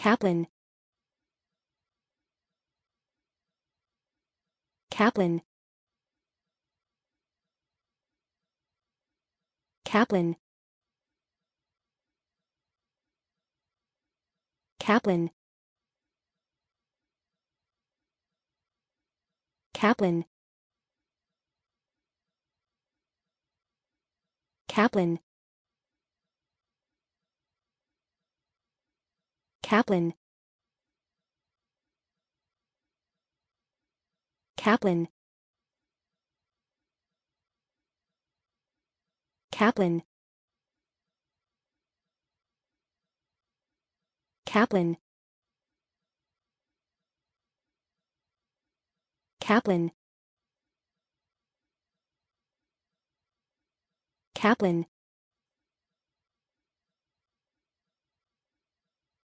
Kaplan. Kaplan. Kaplan. Kaplan. Kaplan. Kaplan Kaplan. Kaplan. Kaplan. Kaplan. Kaplan. Kaplan